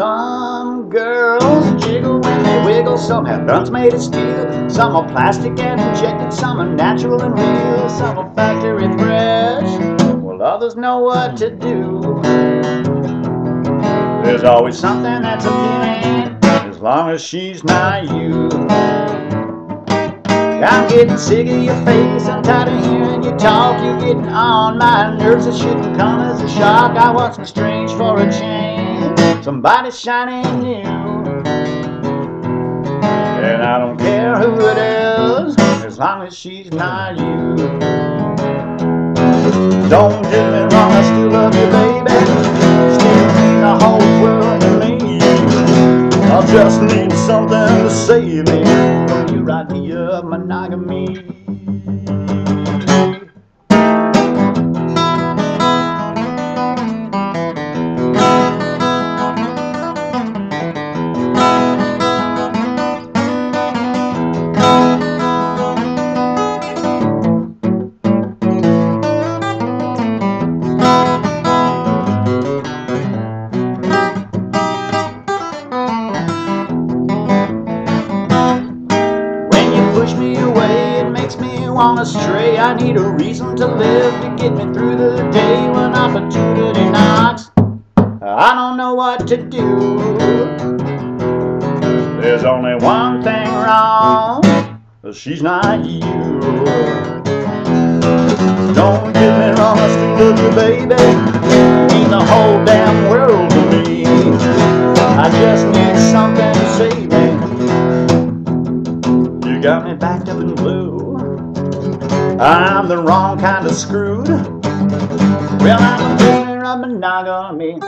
Some girls jiggle when they wiggle, some have guns made of steel, some are plastic and injected, some are natural and real, some are factory fresh, while others know what to do. There's always something that's appealing, as long as she's not you. I'm getting sick of your face, I'm tired of hearing you talk, you're getting on my nerves, it shouldn't come as a shock. I want some strange for a change, somebody shining new. And I don't care who it is, as long as she's not you. Don't get me wrong, I still love you, baby. Still mean the whole world to me. I just need something to save me. You write me up monogamy. It makes me wanna stray. I need a reason to live to get me through the day when opportunity knocks. I don't know what to do. There's only one thing wrong. She's not you. Don't get me wrong, I still love you, baby. Mean the whole damn world to me. I just need something got me backed up in blue. I'm the wrong kind of screwed. Well, I'm a prisoner of monogamy.